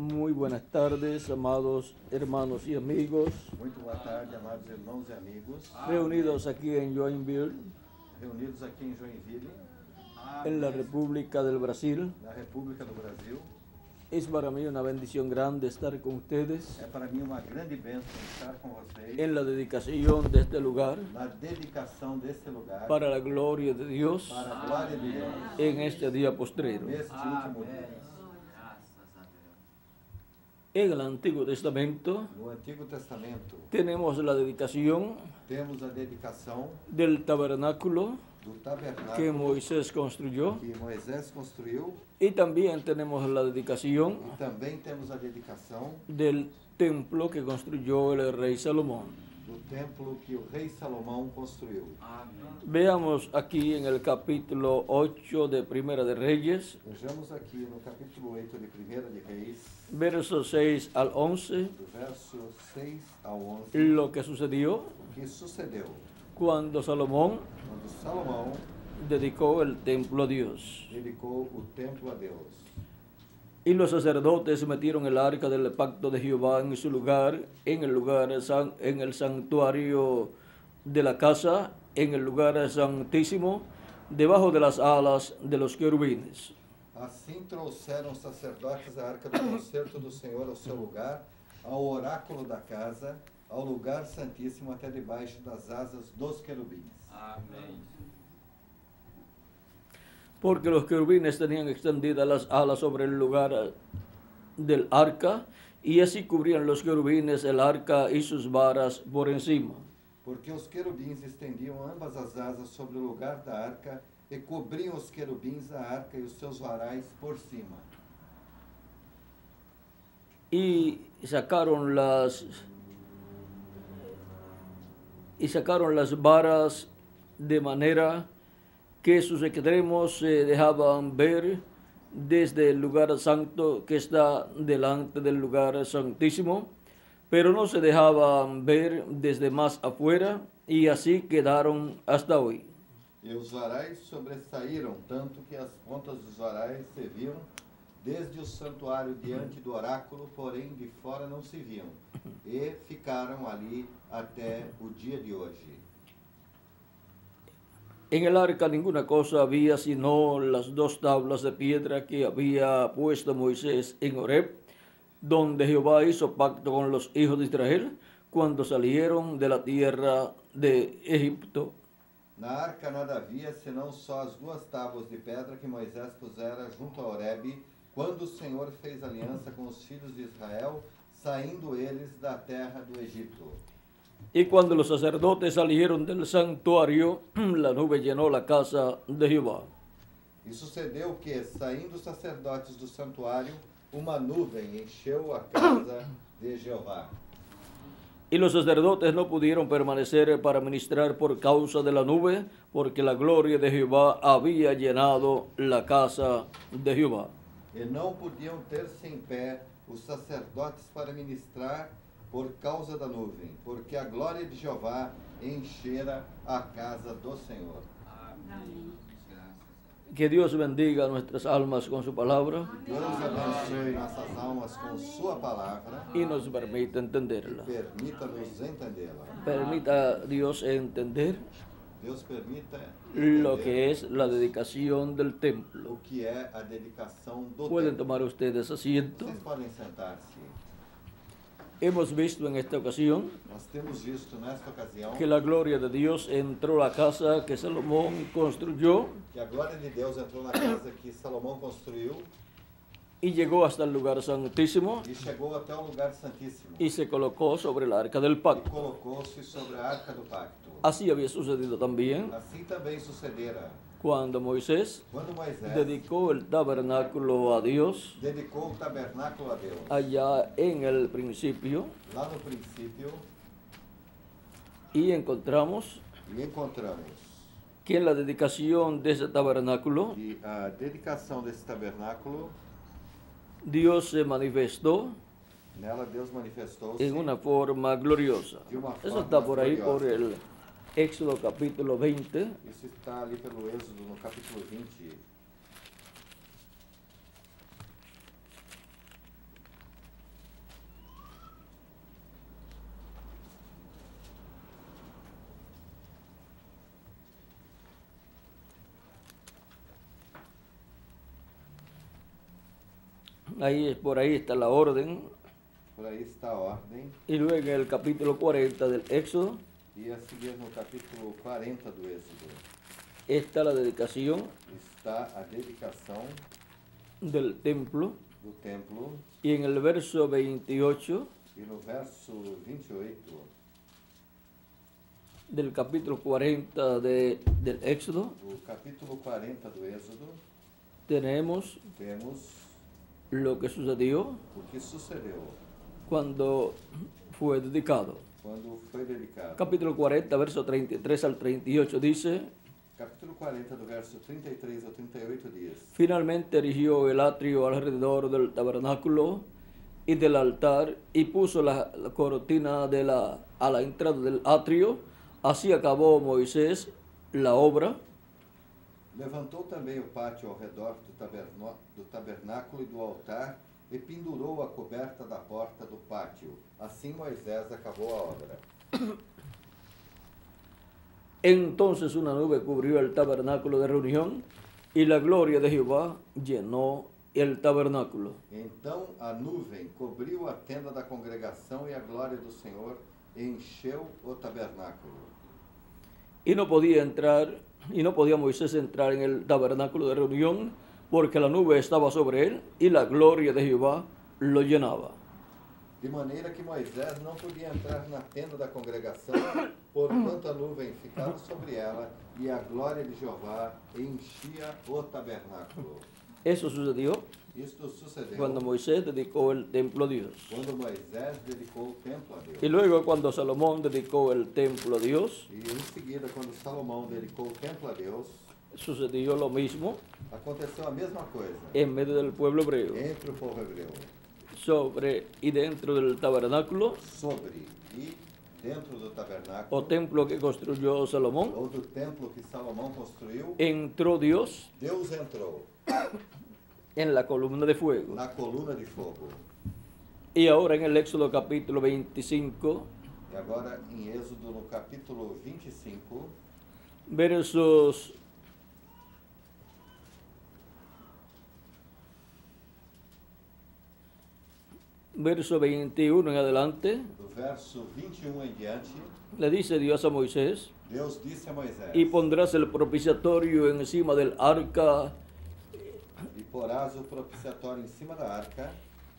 Muy buenas tardes, amados hermanos y amigos, Muito boa tarde, amados irmãos e amigos, reunidos aquí en Joinville, reunidos aqui em Joinville, en la República del Brasil. na República do Brasil. Es para mí una bendición grande estar con ustedes. É para mim uma grande bênção estar com vocês. En la dedicación de este lugar. Na dedicação deste lugar. Para la gloria de Dios. Para a glória de Deus. En este día postrero. neste último dia. En el Antiguo Testamento No Antigo Testamento. tenemos la dedicación temos a dedicação del tabernáculo do que Moisés construyó. que Moisés construiu y también tenemos la dedicación e também temos a dedicação del templo que construyó el rey Salomón. Do templo que o rei Salomão construiu. Veamos aquí en el capítulo 8 de Primera de Reyes, Vejamos aqui no capítulo 8 de 1 de Reis, versos 6 al 11, do verso 6 ao 11, lo que sucedió o que sucedeu cuando Salomón quando Salomão dedicó el templo a Dios. dedicou o templo a Deus. Y los sacerdotes metieron el arca del pacto de Jehová en su lugar, en el lugar en el santuario de la casa, en el lugar santísimo, debajo de las alas de los querubines. Assim trouxeram os sacerdotes a arca do concerto do Senhor ao seu lugar, ao oráculo da casa, ao lugar santíssimo até debaixo das asas dos querubins. Porque los querubines tenían extendidas las alas sobre el lugar eh, del arca, y así cubrían los querubines el arca y sus varas por encima. Porque os querubins estendiam ambas as asas sobre o lugar da arca e cobriam os querubins a arca e os seus varais por cima. y sacaron las y sacaron las varas de manera que sus extremos se dejaban ver desde el lugar santo que está delante del lugar santísimo, pero no se dejaban ver desde más afuera y así quedaron hasta hoy. E os varais sobressaíram, tanto que as pontas dos varais se viam desde o santuário diante do oráculo, porém de fora não se viam. E ficaram ali até o dia de hoje. En el arca ninguna cosa había sino las dos tablas de piedra que había puesto Moisés en Horeb, donde Jehová hizo pacto con los hijos de Israel cuando salieron de la tierra de Egipto. Na arca nada havia, senão só as duas tábuas de pedra que Moisés pusera junto a Horebe, quando o Senhor fez aliança com os filhos de Israel, saindo eles da terra do Egito. Y cuando los sacerdotes salieron del santuario, la nube llenó la casa de Jehová. E sucedeu que, saindo os sacerdotes do santuário, uma nuvem encheu a casa de Jeová. Y los sacerdotes no pudieron permanecer para ministrar por causa de la nube, porque la gloria de Jehová había llenado la casa de Jehová. E não podiam ter-se em pé os sacerdotes para ministrar por causa da nuvem, porque a glória de Jeová enchera a casa do Senhor. Que Dios bendiga nuestras almas con su palabra Deus abençoe nossas almas com Sua palavra y nos permita entenderla. e permita-nos entendê-la. Permita Dios entender Deus permita lo que es la dedicación del templo. o que é a dedicação do Pueden tomar ustedes asiento. Vocês podem sentar-se. Hemos visto en esta ocasión que la gloria de Dios entró a la casa que Salomón construyó que y llegó hasta el lugar santísimo e y se colocó sobre el arca del pacto. Así había sucedido también Assim também sucedera cuando Moisés dedicó el tabernáculo a Dios tabernáculo a allá en el principio Lá no princípio, y encontramos e encontramos que en la dedicación de ese tabernáculo a Dios se manifestó nela Deus manifestou-se en una forma gloriosa. De está por ahí por gloriosa. Éxodo capítulo 20. Isso está ali pelo Êxodo, no capítulo 20. Ahí, es por ahí está la orden. Por ahí está la orden. Y luego en el capítulo 40 del Éxodo. E a seguir no capítulo 40 do Êxodo está la dedicación está a dedicação del templo. do templo. Y en el verso 28 E no verso 28 del capítulo 40 de- del Éxodo do capítulo 40 do Êxodo, tenemos temos lo que sucedió o que sucedeu cuando fue dedicado. Quando foi dedicado. Capítulo 40, verso 33 al 38 dice, Capítulo 40, do verso 33 ao 38 diz: finalmente erigió el atrio alrededor del tabernáculo y del altar y puso la, la cortina de la, a la entrada del atrio. Así acabó Moisés la obra Levantou também o pátio ao redor do, taberno- do tabernáculo e do altar e pendurou a coberta da porta do pátio. Assim Moisés acabou a obra. Entonces una nube cubrió el tabernáculo de reunión y la gloria de Jehová llenó el tabernáculo. Então a nuvem cobriu a tenda da congregação e a glória do Senhor encheu o tabernáculo. Y no podía entrar, y no podía Moisés entrar en el tabernáculo de reunión porque la nube estaba sobre él y la gloria de Jehová lo llenaba. De maneira que Moisés não podia entrar na tenda da congregação, porquanto a nuvem ficava sobre ela e a glória de Jeová enchia o tabernáculo. Eso sucedió Isto sucedeu cuando Moisés dedicó el templo a Dios. Moisés templo a. Y luego cuando Salomón dedicó el templo a Dios, E em seguida, quando Salomão dedicou o templo a Deus, sucedió lo mismo aconteceu a mesma coisa en medio del pueblo hebreo. entre o povo hebreu. Sobre y dentro del tabernáculo Sobre e dentro do o tabernáculo, templo que construyó Salomón, ou do templo que Salomão construiu, entró Dios Deus entrou en la columna de fuego. na coluna de fogo. Y ahora en el Éxodo capítulo 25, E agora, em Êxodo, no capítulo 25, versos verso 21 en adelante, verso 21 em diante, le dice Dios a Moisés, Deus disse a Moisés: y pondrás el propiciatorio encima del arca, E porás em arca,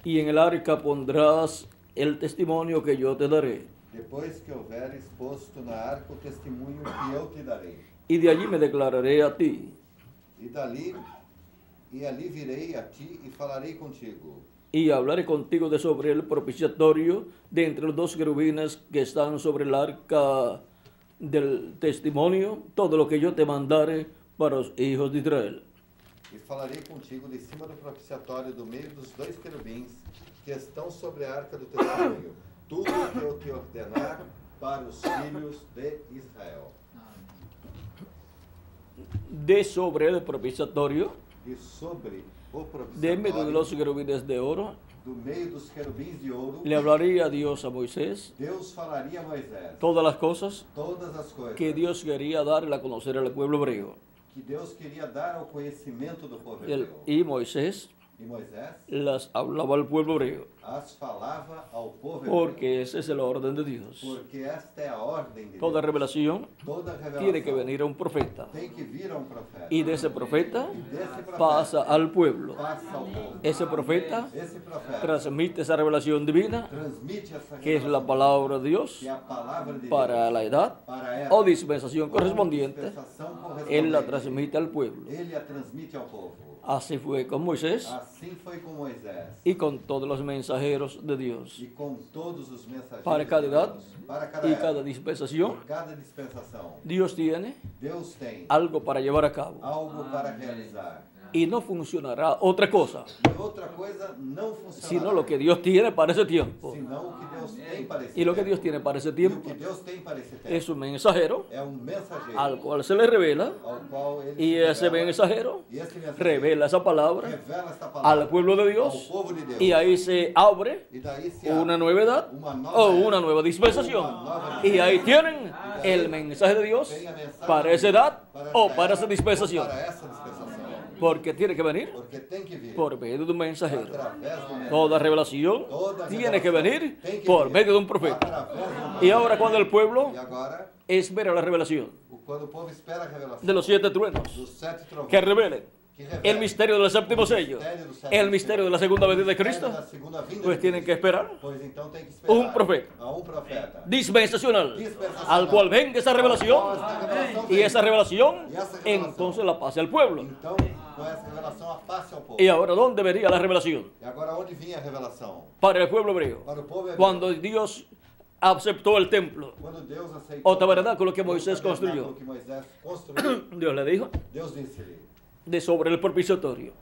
y en el arca pondrás el testimonio que yo te daré. depois que houveres posto na arca o testemunho que eu te darei. Y de allí me declararé a ti, E dali, e ali virei a ti e falarei contigo. Y hablaré contigo de sobre el propiciatorio de entre los dos querubines que están sobre el arca del testimonio, todo lo que yo te mandare para los hijos de Israel. E falarei contigo de cima do propiciatório do meio dos dois querubins que estão sobre a arca do testemunho. Tudo o que eu te ordenar para os filhos de Israel. De sobre el propiciatorio, E sobre o de en medio de los querubines de oro, do meio dos querubins de ouro, le hablaría Dios a Moisés Deus falaria a Moisés todas las cosas todas as coisas que Dios quería darle a conocer al pueblo hebreo. que Deus queria dar ao conhecimento do povo El- hebreu. y Moisés E Moisés las hablaba al pueblo hebreo, porque ese es el orden de Dios. Porque esta é a ordem de Toda Deus. revelación Toda revelação tiene que venir a un profeta. a um profeta. Y de ese profeta E profeta pasa al pueblo. Ese profeta transmite esa revelación divina, que es la palabra de Dios, de para la edad para o dispensación correspondiente. dispensação Él la transmite al pueblo. Ele a transmite ao povo. Así fue con Moisés Assim foi com Moisés y con todos los mensajeros de Dios. e com todos os mensageiros Para cada de edad Deus, para cada y época, cada dispensación, por cada dispensação. Dios tiene Deus tem algo para llevar a cabo. algo para realizar. Y no funcionará otra cosa, funcionará. sino lo que Dios tiene para ese tiempo. que tem para Y lo que. Dios tiene para ese tiempo que tem para es un mensajero al cual se le revela y se ese revela, mensajero revela esa palabra revela esta palavra al pueblo de Dios de y ahí se abre se una nueva edad o una nueva dispensación. Y ahí tienen el mensaje de Dios para esa edad para o para esa dispensación. para. Porque tiene que venir Porque tem que vir. por medio de un mensajero. Toda revelación Toda tiene que venir por vir medio de un profeta. Y ahora cuando el pueblo espera la revelación de los siete truenos que revelen el misterio del séptimo sello, el misterio de la segunda venida de Cristo, pues tienen que esperar esperar un profeta. dispensacional al cual venga esa revelación y esa revelación entonces la pase al pueblo. A. Y ahora, ¿dónde vería la revelación? E agora, onde vinha a revelação? Para el pueblo hebreo. Para o povo hebreu. Cuando Dios aceptó el templo, o tabernáculo que Moisés o construyó. Dios le dijo, de sobre el propiciatorio,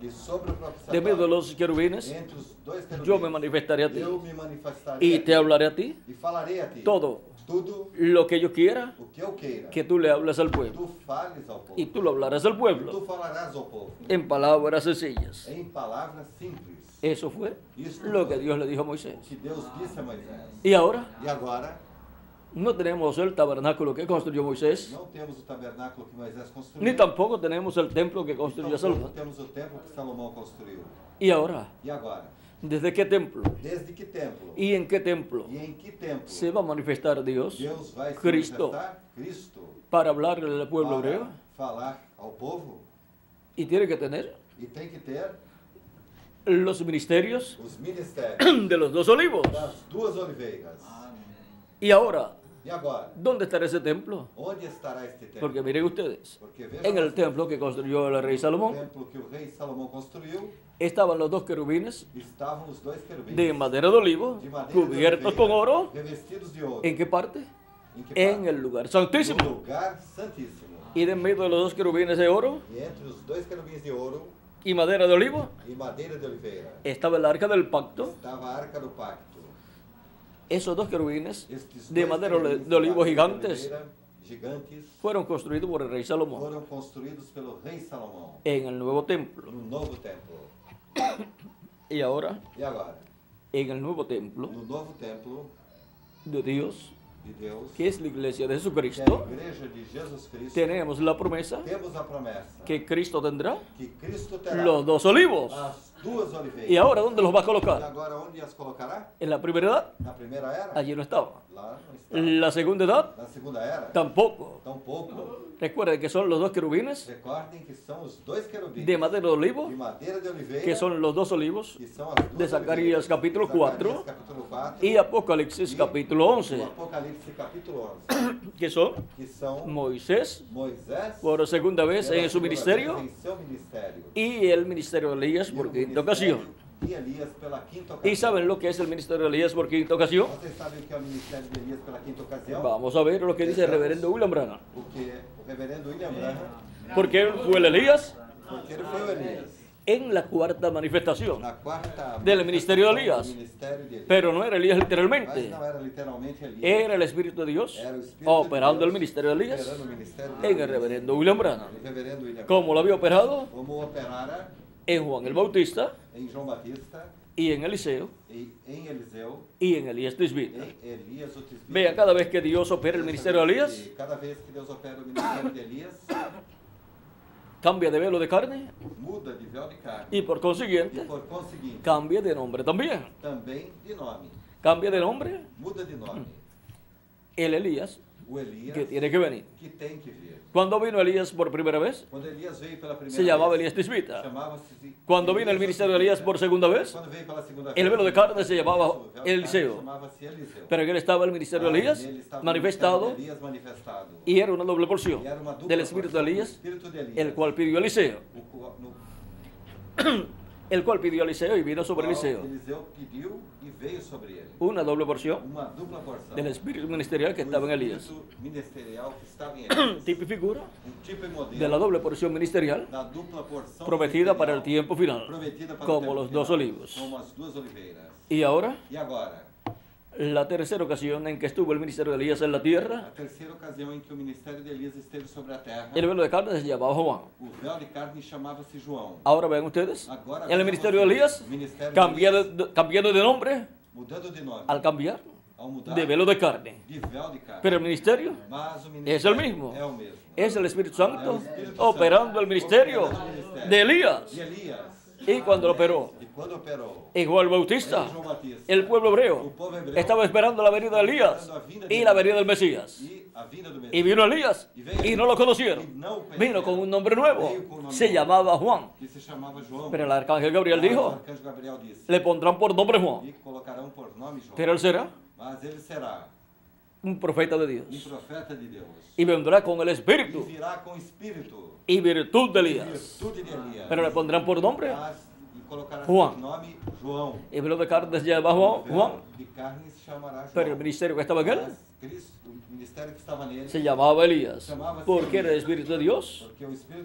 de sobre o de medio de los querubines, yo me manifestaré a ti y te hablaré a ti falarei a ti todo tudo lo que yo quiera que tú le hables al pueblo. fales. Y tú lo hablarás al pueblo en palabras sencillas. Simples. Eso fue lo que Dios le dijo a Moisés. que Deus disse a Moisés. Y ahora no tenemos el tabernáculo que construyó Moisés, não temos o tabernáculo que Moisés construiu. ni tampoco tenemos el templo que construyó Salomón. temos o templo que Salomão construiu. Y ahora, E agora? ¿desde qué templo Desde que templo? y en qué templo se va a manifestar Dios vai se Cristo manifestar? Cristo. para hablarle al pueblo para hebreo? falar ao povo. Y tiene que tener que los ministerios de los dos olivos. das duas oliveiras. Y ahora, Agora? ¿dónde estará ese templo? Estará este templo? Porque miren ustedes, Porque en el templo que construyó el rey Salomón que estaban los dos querubines de madera de olivo de madeira de cubiertos con oro. de ouro. ¿En qué parte? En parte? el lugar santísimo. lugar. Y de en medio de los dos querubines de oro entre de y madera de olivo e madeira de oliveira estaba el arca del pacto. estava a arca do pacto. Esos dos querubines de madera de olivo gigantes fueron construidos por el rey Salomón en el nuevo templo. Y ahora, en el nuevo templo de Dios, que es la iglesia de Jesucristo, tenemos la promesa que Cristo tendrá los dos olivos. As duas oliveiras. ¿Y ahora dónde los va a E colocar? agora onde as colocará? En la primera edad, era? allí no estaba. Lá não está. La segunda edad, segunda era? Tampouco. Recuerden que son los dos querubines Recordem que são os dois querubins de madera de olivo, de madeira de oliveira que son los dos olivos, que de Zacarías capítulo Zacarias 4 capítulo 4 y Apocalipsis capítulo o 11, Apocalipse capítulo 11, que son que Moisés Moisés por segunda vez en su ministerio vez em seu ministério y el ministerio de Elías por quinta ocasión. Elias pela quinta ocasião. ¿Y saben lo que es el ministerio de Elías por quinta ocasión? Vocês sabem o que é o ministério de Elias pela quinta ocasião? Vamos a ver lo que dice el reverendo William Branham. O que o reverendo William Branham, Porque él fue el Elías porque ele foi o Elias. en la cuarta manifestación. Del ministerio de Elias. Pero no era Elías literalmente. era literalmente Elias. Era el Espíritu de Dios operando de el ministerio de Elías en el reverendo William Branham. Como lo había operado Como operara en Juan el Bautista em João Batista, y en Eliseo e em Eliseu, y en Elías Tisbita. Elias o Tisbita. Vean, cada vez que Dios opera el ministerio de Elías, Cada vez que Deus opera o ministério de Elias, cambia de velo de carne muda de véu de carne. y por consiguiente por conseguinte, cambia de nombre también. também de nome. Cambia de nombre Muda de nome. el Elías O que tiene que venir. que tem que vir. Cuando vino Elías por primera vez, veio pela se llamaba Elías Tisbita. Cuando vino el ministerio de Elías por segunda vez, Quando veio pela segunda el velo de carne se llamaba Eliseo. Pero en él estaba el ministerio de Ah, Elías manifestado y era una doble porción del espíritu de Elías, el cual pidió Eliseo, el cual pidió Eliseo y vino sobre Eliseo. Una doble porción del espíritu ministerial que estaba en Elías. Tipo y figura de la doble porción ministerial prometida para el tiempo final, como los dos olivos. Y ahora, la tercera ocasión en que estuvo el ministerio de Elías en la tierra, a terceira ocasião em que o ministério de Elias esteve sobre a terra, el velo de carne se llamaba Juan. o véu de carne chamava-se João. Ahora ven ustedes, Agora en el ministerio de Elías, cambiando de, cambiando de nombre, mudando de nome. al cambiar, ao mudar de velo de carne. de véu de carne. Pero el ministerio Mas o es el mismo. é o mesmo. Es el Espíritu É o Santo Espírito operando Santo el ministerio operando de Elías. de Elias. Y cuando lo operó en Juan el Bautista, el pueblo hebreo. Estaba esperando la venida de Elías y la venida del Mesías. Y vino Elías y no lo conocieron. Vino con un nombre nuevo. Se llamaba Juan. Pero el arcángel Gabriel dijo, le pondrán por nombre Juan. Pero él será. Un profeta de Dios. Y vendrá con el espíritu y virtud de Elías. Pero le pondrán por nombre. Juan. Y de carne se llama Juan. Pero el ministerio que estaba en él se llamaba Elías. Porque era el espíritu de Dios.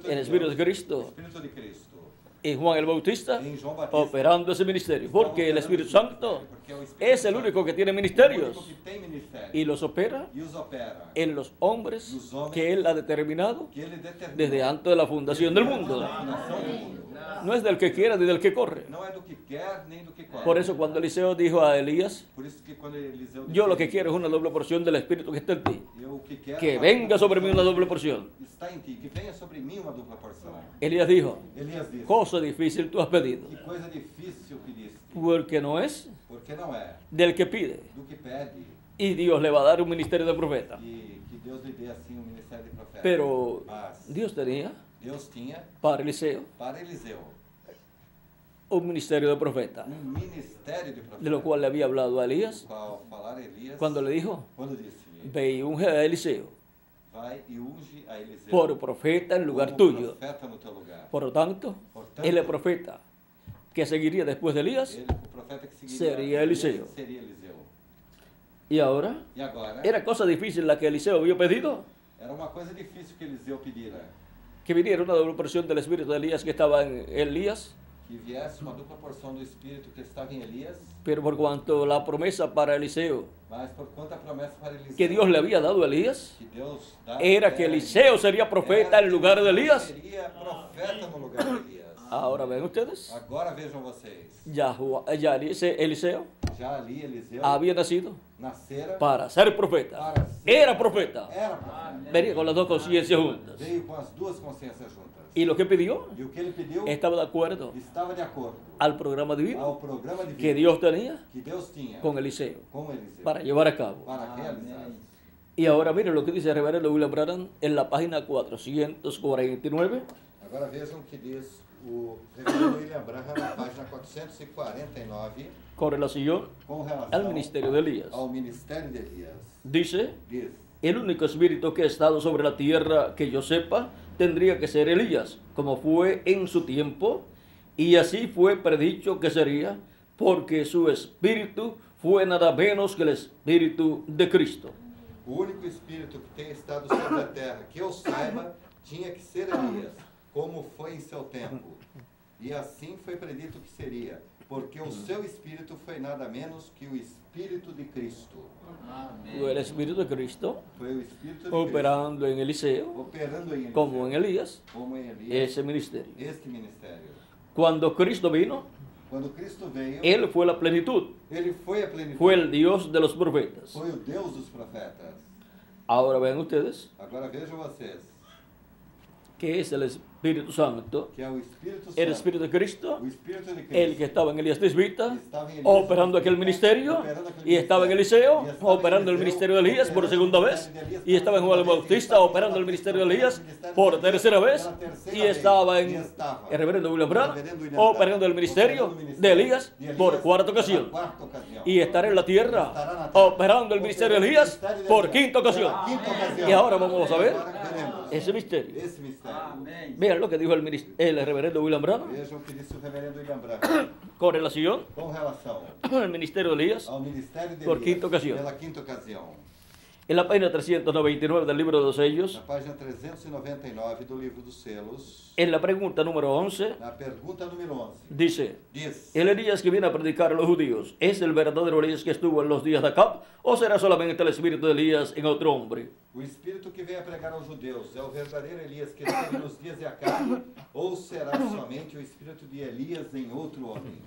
El Espíritu de Cristo. Y Juan el Bautista operando ese ministerio. Porque el Espíritu Santo es el único que tiene ministerios. Y los opera en los hombres que Él ha determinado desde antes de la fundación del mundo. No es del que quiera ni del que corre. Por eso cuando Eliseo dijo a Elías, yo lo que quiero es una doble porción del Espíritu que está en ti. que venga sobre mí una doble porción. Elías dijo, cosa difícil tú has pedido, porque no es porque não é del que pide. do que pede Y Dios le va a dar un ministerio de profeta. que de. Pero Mas Dios tenía tinha para Eliseo para un ministerio de profeta, de profeta, de lo cual le había hablado a Elías. Qual falar Elias cuando le dijo, ve y unge a Eliseo vai e unge a Eliseu por profeta en lugar tuyo. no. Por lo tanto, él es profeta que seguiría después de Elías. ele, o profeta que seguiria Seria Eliseu. Seria Eliseu. Y ahora, agora, era cosa difícil la que Eliseo había pedido, era difícil que que viniera una doble porción del espíritu de Elías que estaba en Elías, que viesse dupla que pero por cuanto la promesa para Eliseo mas por para que Dios le había dado a Elías que era que Eliseo sería profeta en lugar de Elías. Profeta no lugar de Elias. Ahora ven ustedes, Agora vejam vocês, ya, Ju- ya Elise- Eliseo Eliseu había nacido nascera para ser profeta. para ser Era profeta. Era profeta. Venía con las dos conciencias juntas. Veio com as duas consciências juntas. Y lo que pidió E o que ele pediu estaba de acuerdo estava de acordo al programa divino ao programa de que Dios tenía que Deus tinha con Eliseo com Eliseu para llevar a cabo. para realizar. Y ahora miren lo que dice reverendo William Branham en la página 449. Agora vejam o que diz o reverendo William Branham na página 449 con relación com relação al ministerio de Elías. ao ministério de Elias. Dice, Diz, el único espíritu que ha estado sobre la tierra que yo sepa tendría que ser Elías, como fue en su tiempo, y así fue predicho que sería, porque su espíritu fue nada menos que el espíritu de Cristo. o único espírito que tem estado sobre a terra que eu saiba tinha que ser Elias, como foi em seu tempo. E assim foi predito que seria, porque o seu espírito foi nada menos que o espírito de Cristo. El espíritu de Cristo Foi o espírito de operando en Cristo Eliseo, operando em Eliseu, como en Elías, como em Elias, ese ministerio. este ministério. Cuando Cristo vino, Quando Cristo veio, Él fue la plenitud, ele foi a plenitude, fue el Dios de los profetas. foi o Deus dos profetas. Ahora ven ustedes Agora vejam vocês, que es el Espíritu Santo, que el Espíritu de Cristo, de el que estaba en Elías Tisbita, operando aquel ministerio, y estaba en Eliseo, operando el ministerio de Elías por segunda vez, y estaba en Juan el Bautista, operando el ministerio de el Elías por tercera vez, y estaba en el reverendo William William operando el ministerio de Elías por cuarta ocasión, y estar en la tierra Estará operando el ministerio de Elías por quinta ocasión. Y ahora vamos a ver ese misterio. Lo que dijo el, el reverendo William Branham. Con relación relação al ministerio de Elías Por quinta ocasión. En la página 399 del libro de los Na sellos, página 399 do livro dos selos, en la pregunta número 11, na pergunta número 11, dice, diz: ¿el Elías que viene a predicar a los judíos es el verdadero Elías que estuvo en los días de Acab o será solamente el espíritu de Elías en otro hombre? O espírito que a pregar aos judeus é o verdadeiro Elias que esteve nos dias de Acabe, ou será somente o espírito de Elias em outro homem?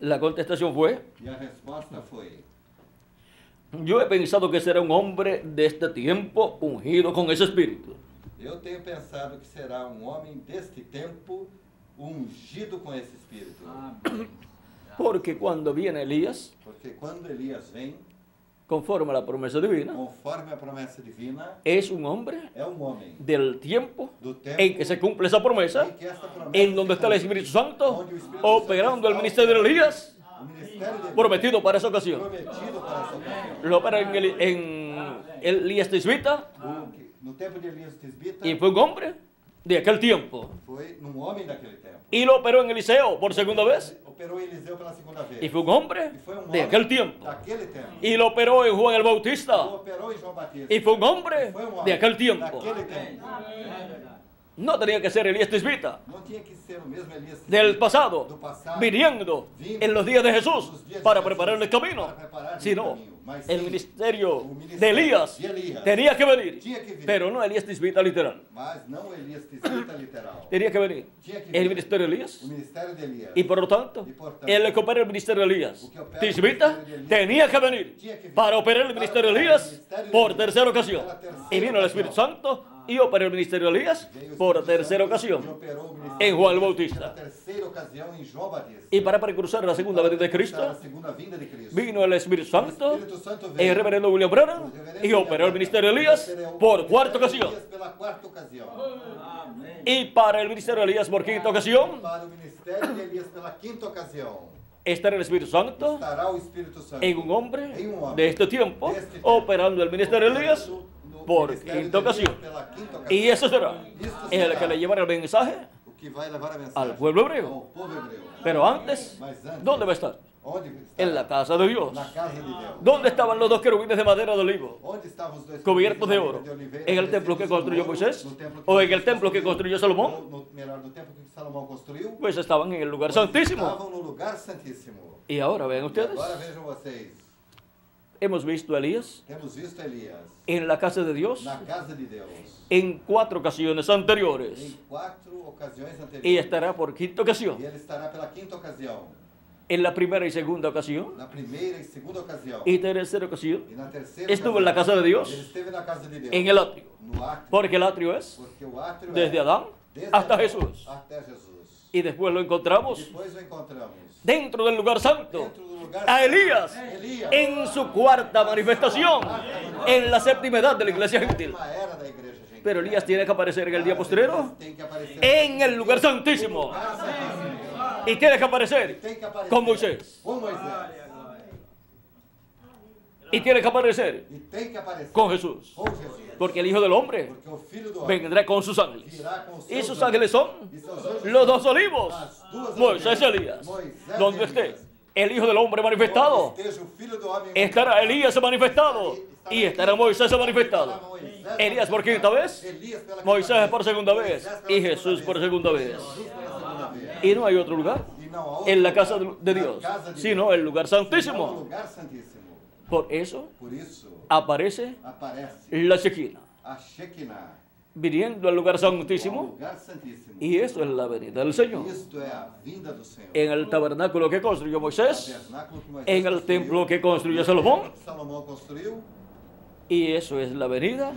La contestación fue, E a resposta foi: yo he pensado que será un hombre de este tiempo ungido con ese espíritu. Eu tenho pensado que será um homem deste tempo ungido com esse espírito. Porque cuando viene Elías, Porque quando Elias vem, conforme a la promesa divina, conforme a promessa divina, es un hombre é um homem del tiempo do tempo en que se cumple esa promesa, em que esta promessa en donde está el cumpre, Espíritu Santo onde o Espírito operando el Santo ministerio de Elías, o ministério de prometido para esa ocasión. para. Lo opera en, el, en Elías Tisbita y fue un hombre de aquel tiempo. Y lo operó en Eliseo por segunda vez y fue un hombre de aquel tiempo. Y lo operó en Juan el Bautista y fue un hombre de aquel tiempo. No tenía que ser Elías Tisbita Não tinha que ser o mesmo Elias Tisbita del pasado, do passado, viniendo en los días de Jesús para preparar el camino, para preparar sino el el ministerio ministerio de Elías de Elías tenía que venir, que vir. pero no Elías Tisbita literal. Tisbita literal. Tenía que venir el ministerio de Elías O ministério de Elias. y por lo tanto por tanto, el ministerio de Elías Tisbita ministerio Elías tenía que venir para operar el ministerio de Elías ministerio por Elías tercera ocasión y vino el Espíritu. Santo y operó el ministerio de Elías por tercera ocasión en Juan el Bautista. Em y para precursar la segunda venida de Cristo segunda vinda de Cristo. vino el Espíritu Santo el reverendo William Branham y operó el ministerio de Elías por cuarta ocasión. y para el ministerio de Elías por quinta ocasión estará el Espíritu Santo en un hombre homem. de este tiempo operando el ministerio de Elías por quinta ocasión. Y eso será el que le llevará el mensaje al pueblo hebreo. Pero antes, ¿dónde va a estar? En la casa de Dios. ¿Dónde estaban los dos querubines de madera de olivo? Cubiertos de oro. ¿En el templo que construyó Moisés? ¿O en el templo que construyó Salomón? Pues estaban en el lugar santísimo. Y ahora vean ustedes. Hemos visto a Elías visto en la casa de Dios casa de en cuatro ocasiones anteriores. anteriores. Y estará por quinta ocasión. Estará quinta ocasião. En la primera y segunda ocasión. Segunda. Y tercera ocasión. Estuvo en la casa de Dios. Casa de. En el atrio. No. Porque el atrio es Porque desde Adán desde hasta Jesús. Y después lo encontramos dentro del lugar santo. dentro A Elías en su cuarta manifestación en la séptima edad de la iglesia gentil. Pero Elías tiene que aparecer en el día postrero en el lugar santísimo. Y tiene que aparecer con Moisés. Y tiene que aparecer con Jesús. Porque el Hijo del Hombre vendrá con sus ángeles. Y sus ángeles son los dos olivos. Moisés y. Elías. Donde esté. El Hijo del Hombre manifestado, estará Elías manifestado. Y estará Moisés manifestado. Elías por quinta vez, Moisés por segunda vez. Y Jesús por segunda vez. Y no hay otro lugar en la casa de Dios, sino el lugar santísimo. Por eso aparece la Shekinah, viniendo al lugar santísimo, lugar y eso es la venida del Señor. En el tabernáculo que construyó Moisés, tabernáculo que Moisés en el templo que construyó Salomón, y eso es la venida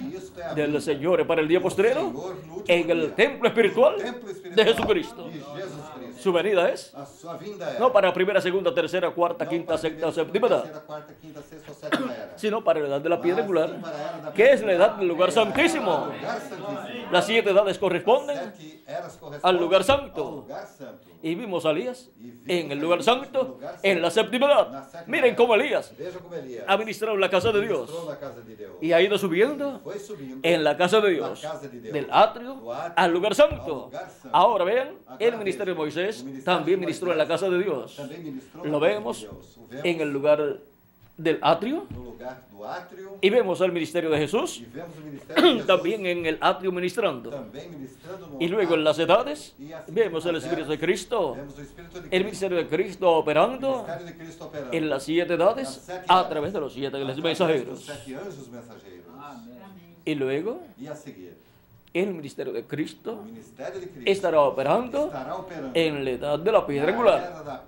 del Señor para el día postrero en el templo espiritual de Jesucristo. Su venida es no para primera, segunda, tercera, cuarta, quinta, sexta séptima edad, sino para la edad de la piedra angular, que es la edad del lugar santísimo. Las siete edades corresponden al lugar santo. Santo. y vimos a Elías en el lugar santo en la santo, séptima edad. Miren cómo Elías ha ministrado la casa de Dios y ha ido subiendo en la casa de Dios, del atrio al lugar santo. santo. Ahora vean, el ministerio de Moisés también ministró en la casa de Dios. Lo vemos en el lugar del atrio y vemos el ministerio de Jesús también en el atrio ministrando. Y luego en las edades vemos el Espíritu de Cristo, el ministerio de Cristo operando en las siete edades a través de los siete mensajeros. Y luego el ministerio de Cristo o ministério de Cristo estará operando estará operando en la edad de la piedra angular.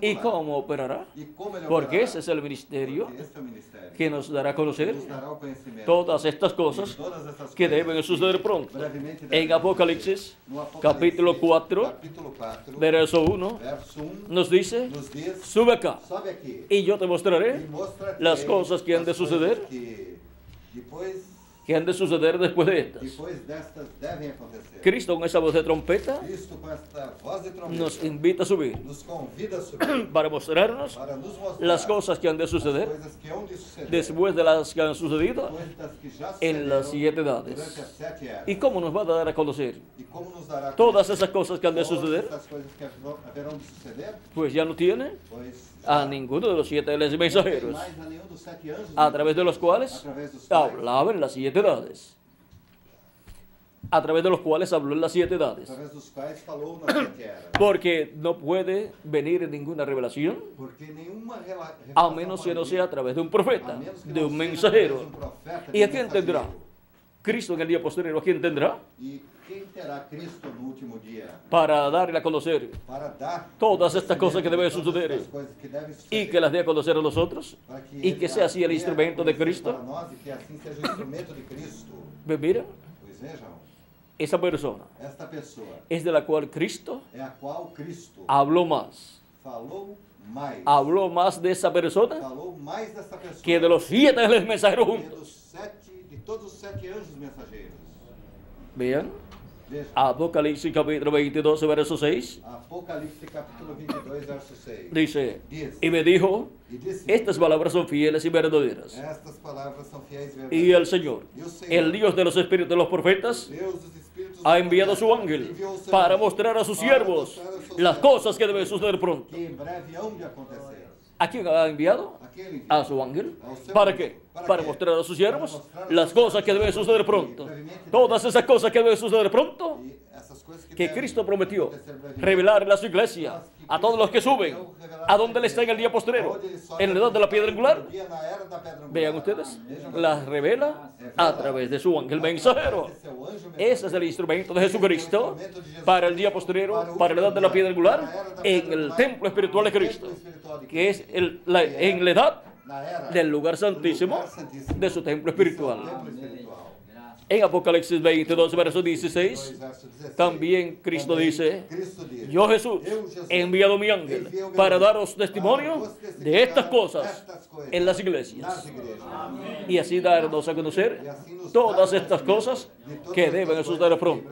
¿Y cómo operará? Como ele Porque operará? ese es el ministerio Porque esse é o ministério que nos dará a conocer dará todas estas cosas todas essas que deben suceder pronto. En Apocalipsis, no Apocalipse, capítulo 4, capítulo 4 verso 1, verso 1 nos dice, nos diz sube acá aqui y yo te mostraré mostra las cosas que han de suceder. que depois que han de suceder después de estas. depois destas devem acontecer Cristo con esa voz de trompeta Cristo com esta voz de trombeta nos invita a subir nos convida a subir para mostrarnos para nos mostrar las cosas que han de suceder coisas que hão de suceder después de las que han sucedido que já en las siete edades. durante as sete eras ¿Y cómo nos va a dar a conocer e como nos dará a todas esas cosas que han de suceder? essas coisas que haverão haverão de suceder Pues ya no tiene pois a ninguno de los siete mensajeros a través de los cuales hablaba en las siete edades. A través de los cuales habló en las siete edades. Porque no puede venir ninguna revelación a menos que no sea a través de un profeta, de un mensajero. ¿Y a quién tendrá? Cristo en el día posterior, ¿a quién tendrá? Quem terá Cristo no último dia Para darle a conocer para dar Todas estas cosas que deben suceder. que y que las dé a conocer a nosotros para que y que sea así el instrumento de Cristo. para nós que assim seja o instrumento de Cristo. Pues mira, Pois vejam, esa persona esta es de la cual Cristo é a qual Cristo habló más. falou mais. Habló más de esa persona Falou mais que de los siete mensajeros juntos. dos sete, de todos os sete anjos mensageiros. Vean, Apocalipsis capítulo 22, verso 6, Apocalipse capítulo 22, verso 6. dice, Diz, y me dijo, e disse, estas palabras son fieles y verdaderas. estas palavras são fiéis e Y el. Señor, E o Senhor, el Dios de los espíritus de los profetas, ha enviado su profetas, ángel para mostrar a sus siervos las cosas que deben suceder pronto. ¿A quién ha enviado? A? A su ángel. ¿Para qué? ¿Para mostrar a sus siervos las cosas que deben suceder pronto. Todas esas cosas que deben suceder pronto que, Cristo prometió revelar a su iglesia, a todos los que suben, a donde Él está en el día postrero, en la edad de la piedra angular. Vean ustedes, las revela a través de su ángel mensajero. Esse é o anjo Ese es el instrumento de Jesucristo para el día postrero, para la edad de la piedra angular, en el templo espiritual de Cristo, que es el- la- en la edad del lugar santísimo de su templo espiritual. En Apocalipsis 22, verso 2, 16, verso 16. también Cristo dice, yo Jesús he enviado mi ángel para daros testimonio de estas cosas en las iglesias y así darnos a conocer todas estas cosas que deben que pronto.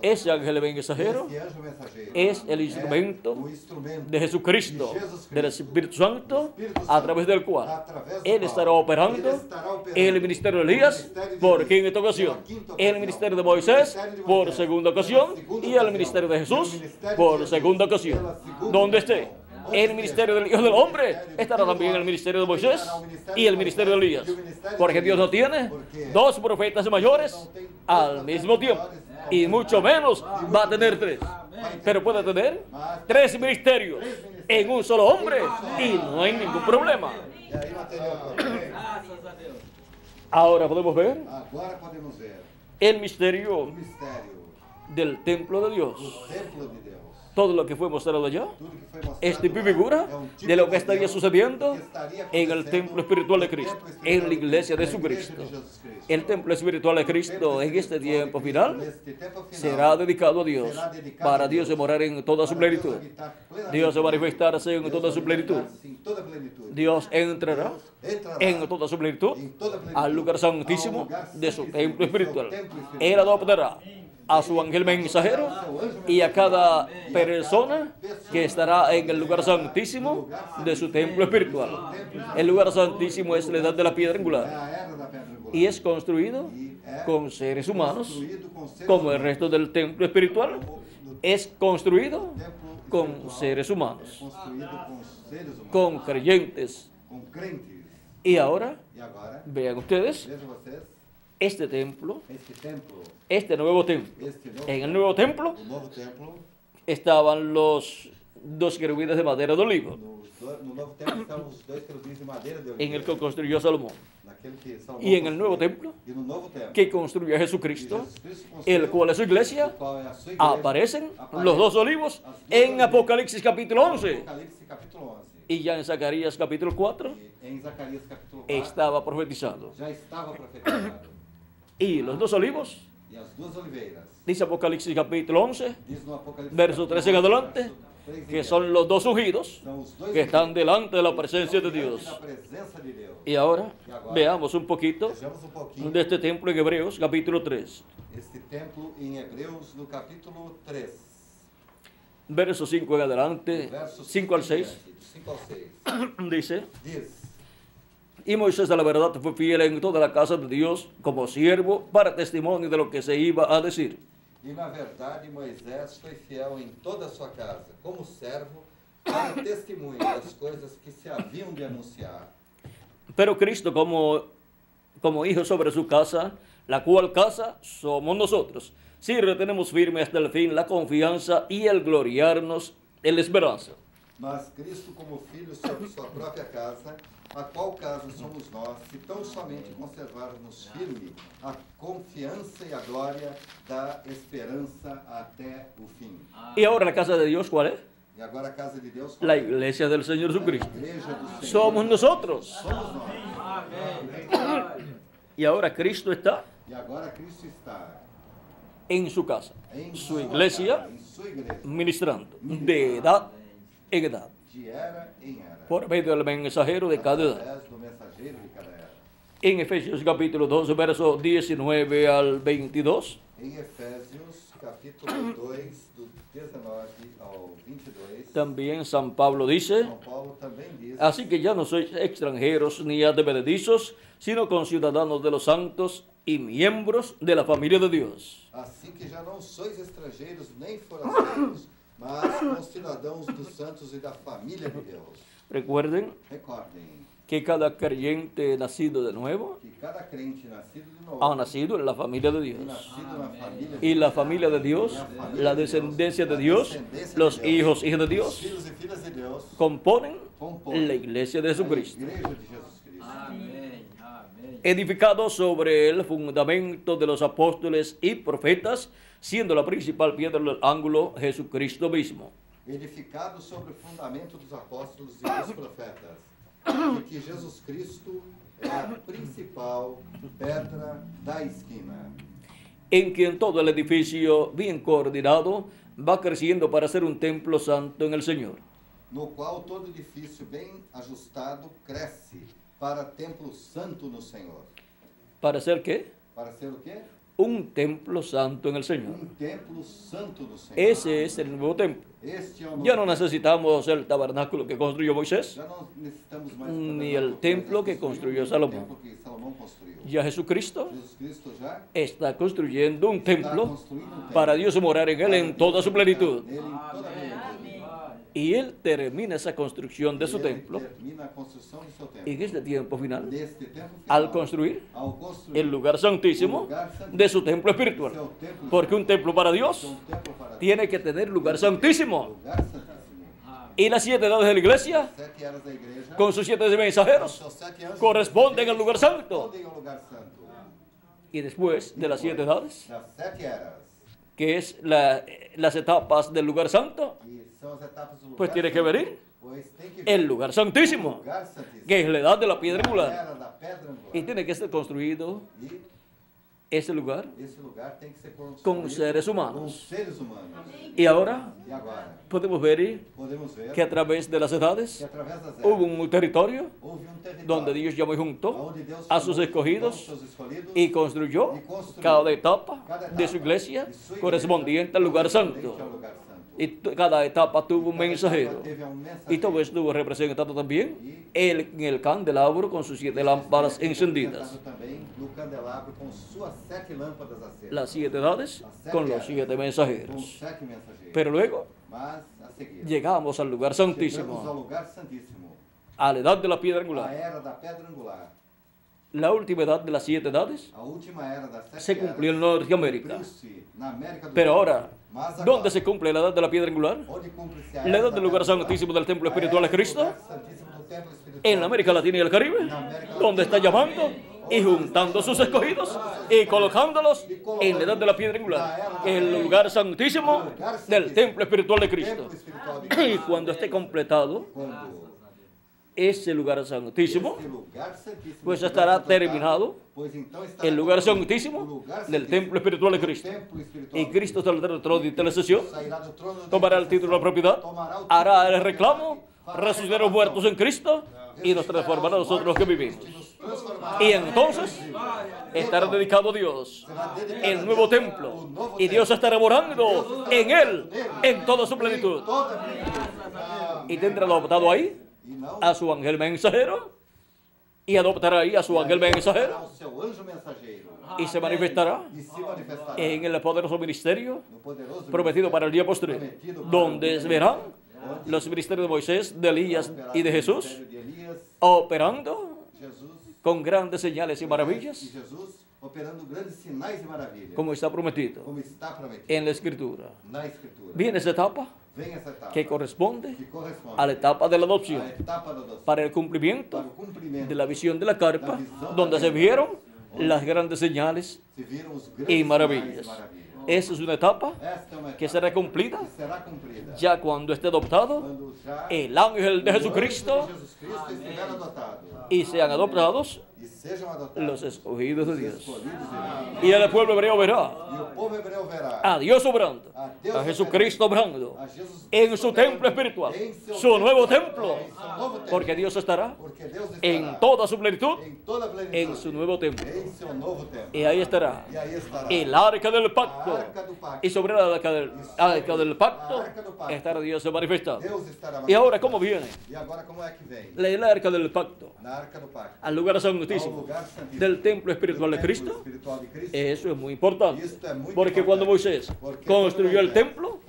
Ese ángel mensajero es el instrumento de Jesucristo, del Espíritu Santo, a través del cual Él estará operando operando el ministerio de Elías por Elías, quinta ocasión, el ministerio de Moisés por segunda ocasión. y el ministerio de Jesús por segunda ocasión. Donde esté. el ministerio del Hijo del Hombre, estará también el ministerio de Moisés y el ministerio de Elías. Porque Dios no tiene dos profetas mayores al mismo tiempo. Y mucho menos va a tener tres. Pero puede tener tres ministerios en un solo hombre y no hay ningún problema. Ahora podemos ver Agora podemos ver el misterio del templo de Dios. templo de. Todo lo que fue mostrado allá es tipo figura de lo que estaría do sucediendo en el templo espiritual de Cristo, en la iglesia de. Jesus Cristo. El templo espiritual de Cristo en este tiempo final será dedicado a Dios para Dios de morar en toda su plenitud. Dios de manifestarse en toda su plenitud. Dios entrará en toda su plenitud al lugar santísimo de su templo espiritual. Él adoptará a su ángel mensajero y a cada persona que estará en el lugar santísimo de su templo espiritual. El lugar santísimo es la edad de la piedra angular y es construido con seres humanos como el resto del templo espiritual es construido con seres humanos, con creyentes. Y ahora, vean ustedes, este templo, este templo, este nuevo templo. este En el nuevo templo estaban los dos querubines de madera de olivo, en el que construyó Salomón. que y en el nuevo templo que construye que Jesucristo, Jesus Cristo construiu, el cual es su iglesia, aparecen aparece los dos olivos en. Apocalipsis capítulo 11 Apocalipse capítulo 11. y ya en Zacarías capítulo 4 E em Zacarias capítulo 4 estaba profetizado. já estava profetizado. Y los dos olivos, E as duas oliveiras, dice Apocalipsis capítulo 11, diz no Apocalipse verso capítulo 13 en 11, adelante, verso 3 que son los dos ungidos que están delante de la presencia de Dios. Y ahora veamos un poquito de este templo en Hebreos capítulo 3, este templo em Hebreus no capítulo 3. verso 5 en adelante, versos 5 al 6, 5 ao 6. dice, y Moisés a la verdad fue fiel en toda la casa de Dios como siervo para testimonio de lo que se iba a decir. E na verdade Moisés foi fiel em toda a sua casa, como servo, para testemunho das coisas que se haviam de anunciar. Pero Cristo como, como hijo sobre su casa, la cual casa somos nosotros, si retenemos firme hasta el fin la confianza y el gloriarnos en la esperanza. Mas Cristo como filho sobre sua própria casa, a qual casa somos nós, se tão somente conservarmos firme a confiança e a glória da esperança até o fim. Y ahora la casa de Dios, ¿cuál es? E agora a casa de Deus, La iglesia del Señor a Jesucristo. igreja do Senhor, Somos nosotros. somos nós. Y ahora Cristo está E agora Cristo está en su casa, em su sua iglesia, casa, em sua igreja, ministrando de edad en edad, de era em era, por medio del mensajero de cada edad. através do mensageiro de cada era. En Efesios capítulo 12, verso 19 al 22, Em Efésios, capítulo 2, do 19 ao 22, también San Pablo dice, São Paulo diz: Así que ya no sois extranjeros ni advenedizos, sino conciudadanos de los santos y miembros de la familia de Dios. Assim que já não sois estrangeiros nem forasteiros, mas concidadãos dos santos e da família de Deus. Recuerden Recordem que cada creyente nacido de nuevo que cada crente nascido de novo ha nacido en la familia de Dios. nascido na família de Y la familia de Dios, la descendencia de Dios, los hijos, hijos de os Dios, filhos e filhas de Deus componen compõem la iglesia de a Jesucristo. igreja de Jesus Cristo. Amém, amém. edificado sobre el fundamento de los apóstoles y profetas, siendo la principal piedra del ángulo Jesucristo mismo. edificado sobre o fundamento dos apóstolos e dos profetas, e que Jesus Cristo é a principal pedra da esquina, en quien todo el edificio bien coordinado va creciendo para ser un templo santo en el Señor. no qual todo edifício bem ajustado cresce para templo santo no Senhor. ¿Para ser qué? Para ser o quê? Un templo santo en el Señor. Templo santo. Ese es el nuevo templo. Este Ya no necesitamos el tabernáculo que construyó Moisés. Ni el templo que construyó Salomón. que. Ya Jesucristo está construyendo un está templo para Dios morar en él en toda su plenitud. Nele em toda. Y él termina esa construcción de su templo en este tiempo final final, al construir el lugar santísimo de su templo espiritual. templo, Porque un templo para Dios templo para Deus, tiene que tener lugar santísimo. lugar. Y las siete edades de la iglesia, con sus siete mensajeros, corresponden al lugar santo. lugar. Y después de las siete edades, eras, que es la- las etapas del lugar santo, lugar pues tiene que venir. el lugar santísimo, que es la edad de la piedra angular. Y tiene que ser construido ese lugar con seres humanos. Y ahora podemos ver que a través de las edades hubo un territorio donde Dios llamó y juntó a sus escogidos y construyó cada etapa de su iglesia correspondiente al lugar santo. Y cada etapa tuvo un mensajero. Y todo estuvo representado también el- en el candelabro con sus siete lámparas encendidas. Las siete edades con los siete mensajeros. Pero luego llegamos al lugar santísimo, a la edad de la piedra angular. era da pedra angular, La última edad de las siete edades se cumplió en Norteamérica. do Pero ahora, ¿dónde se cumple la edad de la piedra angular? La edad da del lugar santísimo del templo espiritual de Cristo. en la América Latina y el Caribe, donde está llamando y juntando sus escogidos y colocándolos en la edad de la piedra angular, el lugar santísimo del templo espiritual de Cristo. Y cuando esté completado ese lugar santísimo, lugar santíssimo pues estará terminado estará el lugar santísimo del templo espiritual de Cristo. espiritual Y Cristo saldrá del trono de intercesión, tomará el título de la propiedad, hará el reclamo, resucitará los muertos en Cristo y nos transformará a nosotros los que vivimos. Y entonces estará dedicado a Dios el nuevo templo. Y Dios estará morando en él en toda su plenitud. Y tendrá adoptado ahí a su ángel mensajero. Y adoptará ahí a su ángel mensajero. Y se manifestará en el poderoso ministerio prometido para el día para donde verán los ministerios de Moisés, de Elías y de Jesús operando con grandes señales y maravillas, Jesus operando grandes sinais e maravilhas como está prometido como está prometido. en la Escritura. na escritura. Viene esa etapa etapa que corresponde que corresponde a la etapa de la adopción etapa da adoção para el cumplimiento para o cumprimento de la visión de la carpa, donde se vieron las grandes señales y maravillas. Esa es una etapa que será cumplida ya cuando esté adoptado el ángel de Jesucristo de y sean adoptados sejam adotados los escogidos de os Dios. Deus Y el pueblo hebreo verá. A Dios obrando, a Jesucristo obrando en su templo espiritual, su nuevo templo, em porque Dios estará en toda su plenitud en su nuevo templo. em Y ahí estará el arca del pacto. Y sobre la arca del, arca del pacto estará Dios manifestado. Y ahora, ¿cómo viene? La, el arca del pacto. Al lugar ao santísimo del templo espiritual de Cristo. Eso es muy importante. Porque cuando. Moisés construyó el templo,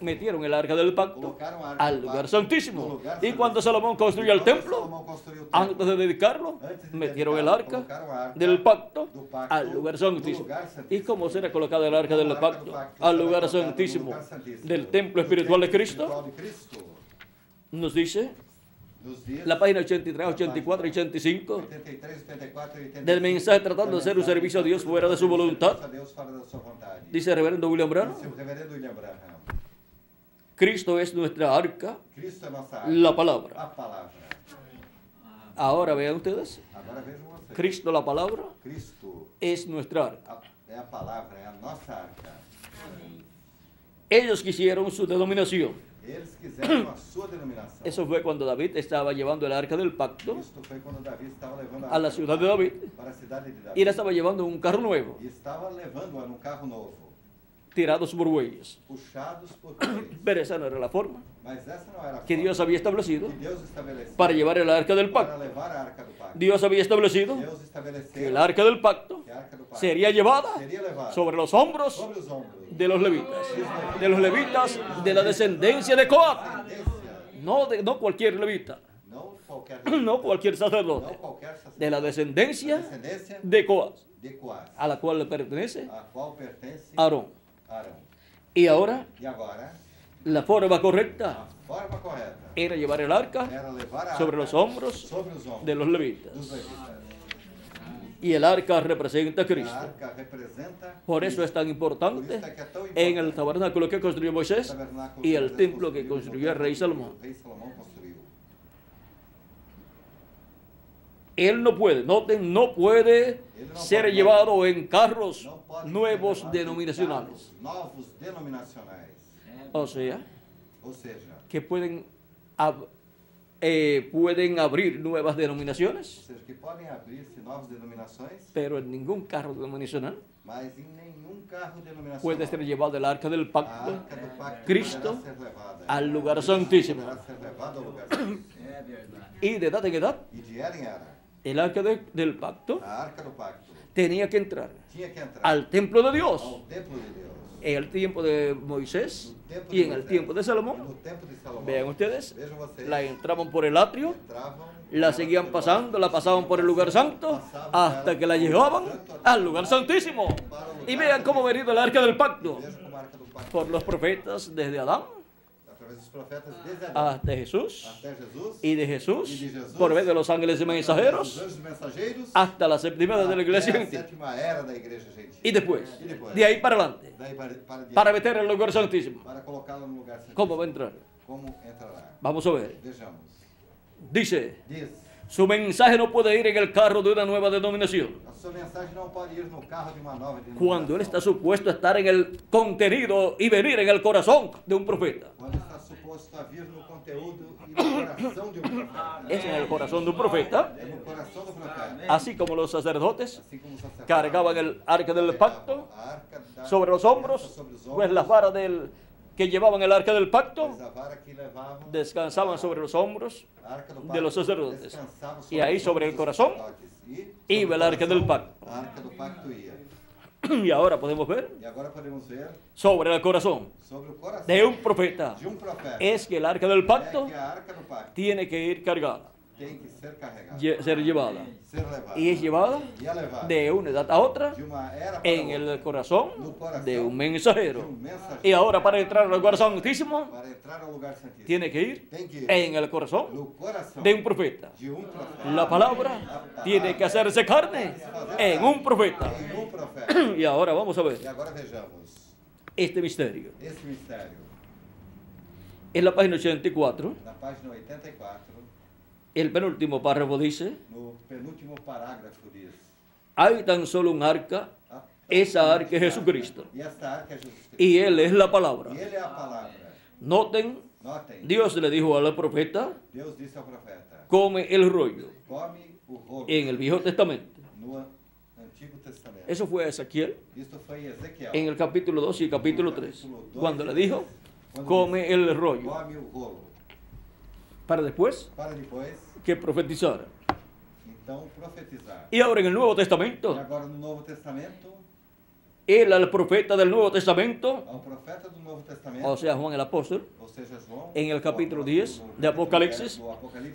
metieron el arca del pacto al lugar santísimo. Y cuando. Salomón construyó el templo, antes de dedicarlo, metieron el arca del pacto al lugar santísimo. ¿Y cómo será colocado el arca del pacto al lugar santísimo del templo espiritual de Cristo? Nos dice la página 83, 84 y 85 83, 84 y 85 del mensaje tratando de hacer un servicio a Dios fuera de su voluntad. Dice el reverendo William Branham. Cristo es nuestra arca, la palabra. Ahora vean ustedes. Cristo la palabra Cristo es nuestra arca. Ellos quisieron su denominación. Eles quiseram a sua denominação. Eso fue cuando David estaba llevando el arca del pacto Isto foi quando Davi estava levando a, a la ciudad de David para a cidade de Davi. y la estaba llevando en un carro nuevo, E estava levando-a num carro novo, tirados por bueyes. puxados por. Pero esa no era la forma que Dios había establecido para llevar el arca del pacto. Dios había establecido que el arca del pacto sería llevada sobre los hombros de los levitas, de los levitas de la descendencia de Coat, no, de, no cualquier levita, no cualquier sacerdote, de la descendencia de Coat, a la cual le pertenece Aarón. Y ahora la forma correcta era llevar el arca sobre los hombros de los levitas. Y el arca representa a Cristo. Por eso es tan Por importante en el tabernáculo que construyó Moisés y el templo que construyó el rey Salomón. O rei Salomão construiu. Él no puede, noten, no puede ser llevado en carros nuevos denominacionales. carros. O sea, que pueden, ab- eh, pueden abrir nuevas denominaciones, que abrir-se pero en ningún carro denominacional mas em nenhum carro denominacional puede ser llevado el arca del pacto arca do pacto Cristo levada. al lugar santísimo. Ser ao lugar santíssimo. Y de edad en edad, de el arca de- del pacto arca tenía que entrar tinha que entrar al templo de Dios ao templo de en el tiempo de Moisés y de en el tiempo de Salomón. De. Vean ustedes, la entraban por el atrio, la seguían pasando, la pasaban por el lugar santo, hasta que la llevaban al lugar santísimo. Y vean cómo ha venido el arca del pacto por los profetas desde Adán profetas desde Adão hasta Jesús até Jesus, y de Jesús Y de Jesús. por medio de los ángeles dos mensajeros anjos mensageiros, hasta la séptima de la iglesia até a gentil. sétima era da igreja gentil. Y después, Y después, de ahí para adelante, para, para para meter en el lugar santísimo. para colocá-lo no lugar santíssimo. ¿Cómo va a entrar? Como entrará? Vamos a ver. Vejamos. Dice, Diz, su mensaje no puede ir en el carro de una nueva denominación. Cuando él está supuesto a estar en el contenido y venir en el corazón de un profeta. Quando está suposto a vir no conteúdo e no coração de um profeta. Es en el corazón de un profeta, É no coração do profeta. así como los sacerdotes Assim como os sacerdotes cargaban el arca del pacto sobre los hombros, pues las varas del, que llevaban el arca del pacto descansaban sobre los hombros de los sacerdotes. Y ahí sobre el corazón. E iba el arca del pacto. Y ahora podemos ver E agora podemos ver sobre el corazón sobre o coração de un profeta. de um profeta. Es que el arca del é pacto que a arca do pacto tiene que ir cargada, tem que ser carregada, lle- ser llevada. ser levada. Y es llevada de una edad a otra en el corazón de un de mensajero. Y ahora para entrar al lugar santísimo lugar tiene que ir tem que ir en el corazón de un profeta. La palabra tiene que hacerse carne en un profeta. Profeta. Y ahora vamos a ver este misterio. mistério. En la página 84, Na página 84, el penúltimo párrafo dice, no penúltimo parágrafo diz: hay tan solo un arca, "A- esa arca es Jesucristo. Esta arca. Y él es la palabra. Noten, Dios le dijo al profeta, Deus disse ao profeta: come el rollo Come en el Viejo Testamento. no Antigo Testamento. Eso fue a Ezequiel en el capítulo 2 y capítulo 3, Capítulo 2 cuando le 3, dijo, come dice, el rollo, Come. Para después Para depois, que profetizara. então, profetizar. Y ahora en el Nuevo E Testamento, agora no Novo Testamento, él al profeta del Nuevo Testamento, Testamento, o sea, Juan el apóstol, en el capítulo apóstolo 10 do de Apocalipsis,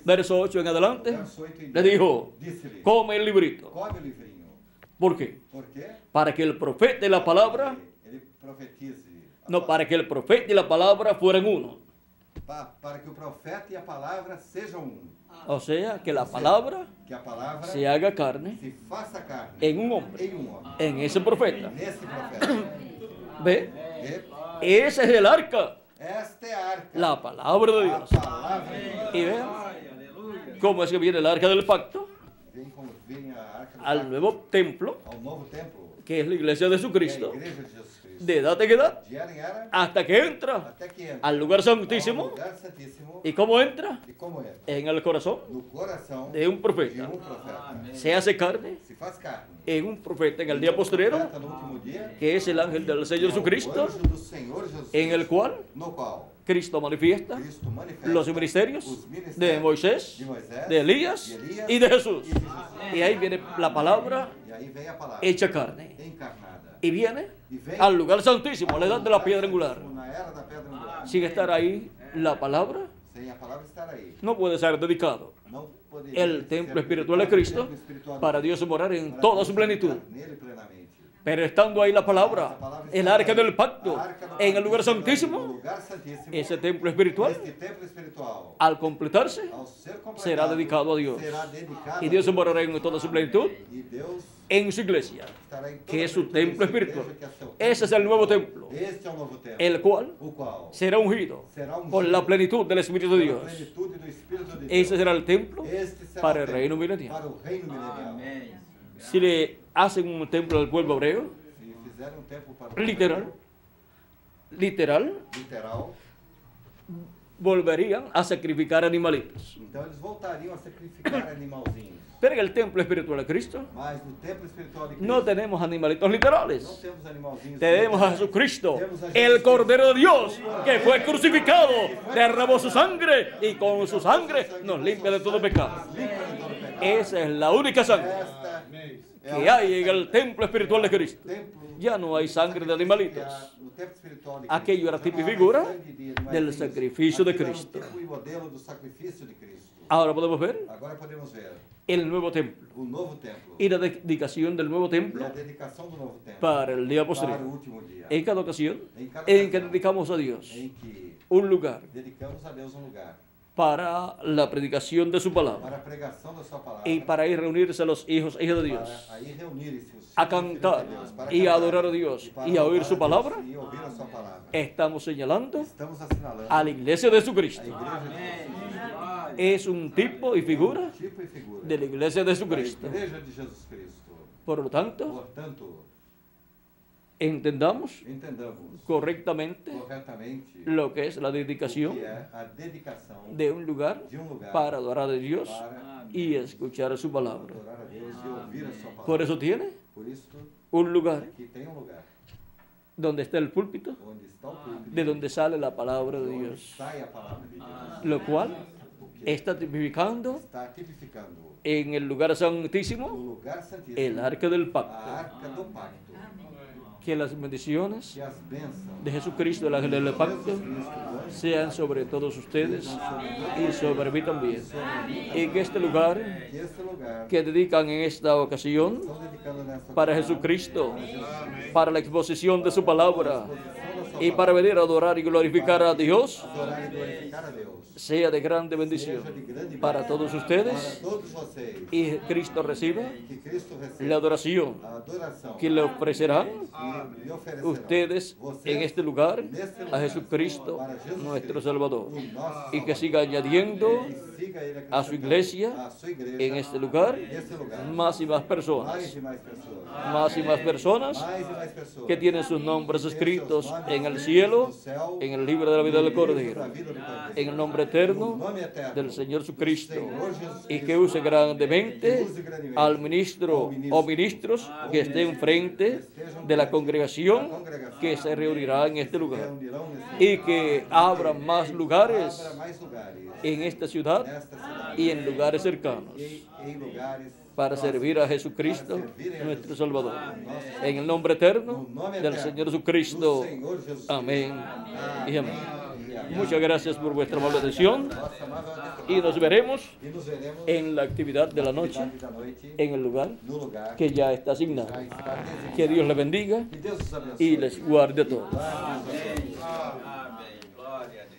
verso 8 en adelante, verso 8 em le dijo, come el librito. ¿Por qué? Para que el profeta y la palabra, no, para que el profeta y la palabra fueran uno. Pa- para que o profeta e a palavra sejam um. O sea, que la palabra Que a palavra se haga carne se faça carne en un hombre, em um homem. en ese profeta. Nesse profeta. ¿Ve? Ese es el arca, a arca. la palabra de a Dios. palavra de Deus. Y vean cómo es que viene el arca del pacto como, arca al pacto nuevo templo, ao novo templo. que es la iglesia de Que é a Jesucristo, igreja de Jesus Cristo. De edad en edad, hasta que entra al lugar santísimo. ¿Y cómo entra? Como entra? En el corazón de un profeta. Se hace carne en un profeta en el día postrero, que es el ángel del Señor Jesucristo, en el cual Cristo manifiesta Cristo los ministerios de Moisés, de Moisés, de Elías de Elías. Y de Jesús. Y ahí viene la palabra. hecha carne. encarnada. Y viene al lugar santísimo, a la edad de la piedra angular. Angular. Sin estar ahí la palabra, no puede ser dedicado. El templo espiritual de Cristo para Dios morar en toda su plenitud. Pero estando ahí la palabra, el arca del pacto, arca en el lugar santísimo, lugar ese templo espiritual, este templo espiritual, al completarse, será dedicado a Dios. dedicado y a Dios morará en toda su plenitud en su iglesia, que es su templo espiritual. Ese es el nuevo templo, Este el cual será ungido será ungido por la plenitud del Espíritu de Dios. Ese será el templo Este será para el templo reino milenial. Para o reino milenial. Amém. Si le hacen un templo al pueblo hebreo, fizeram um templo para literal, literal, literal, volverían a sacrificar animalitos. então eles voltariam a sacrificar animalzinhos. Pero en el templo espiritual de Cristo Mas no templo espiritual de Cristo, no tenemos animalitos literales. temos animalzinhos. Tenemos a. Jesucristo, a el Cordero de Dios, que fue crucificado, derramó su sangre y con su sangre nos limpia de todo pecado. Esa es la única sangre que hay en el templo espiritual de Cristo. Ya no hay sangre de animalitos. Aquello era tipo y figura del sacrificio de Cristo. Ahora podemos ver el nuevo templo. Y la dedicación del nuevo templo para el día posterior. En cada ocasión en que dedicamos a Dios un lugar para la predicación de su palabra. Y para ir reunirse a los hijos e hijas de Dios, a cantar y a adorar a Dios y a oír su palabra, estamos señalando a la iglesia de Jesucristo. Es un tipo y figura de la iglesia de Jesucristo. Por lo tanto, entendamos entendamos correctamente lo que es la dedicación de un lugar de um lugar para adorar a Dios para y escuchar su palabra. Por eso tiene Por un lugar donde está el púlpito, púlpito, de donde sale la palabra de Dios, sai a palavra de Deus, lo cual está tipificando en el lugar santísimo el arca del pacto, que las bendiciones de Jesucristo, ángel del pacto, sean sobre todos ustedes y sobre mí también. Y que este lugar que este lugar que dedican en esta ocasión para Jesucristo, para la exposición de su palabra y para venir a adorar y glorificar a Dios, sea de grande bendición para todos ustedes y Cristo reciba la adoración que le ofrecerán ustedes en este lugar neste a Jesucristo, nuestro Salvador, y que siga añadiendo a su iglesia en este lugar lugar. más y más personas, más y más personas. Que tienen sus nombres escritos en el cielo, en el libro de la vida del Cordero, en el nombre no eterno del Señor Jesucristo, y que use grandemente al ministro o ministros que estén frente de la congregación que se reunirá en este lugar. nesse y que abran más lugares abra en esta ciudad y en lugares cercanos para servir a Jesucristo, nuestro Salvador. En el nombre eterno del Señor Jesucristo. Amén. Y amén. Muchas gracias por vuestra amable atención y nos veremos en la actividad de la noche en el lugar que ya está asignado. Que Dios les bendiga y les guarde a todos. Guarde-os a todos. Amém. Glória a Deus.